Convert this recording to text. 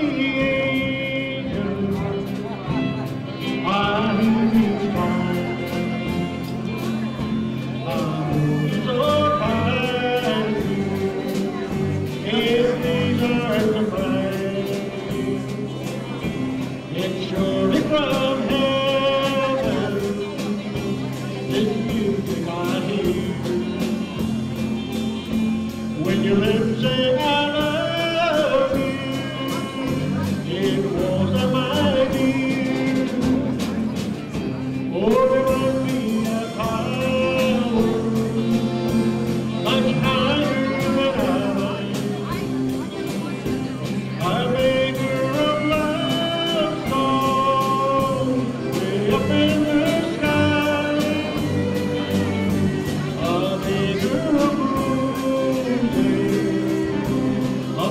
the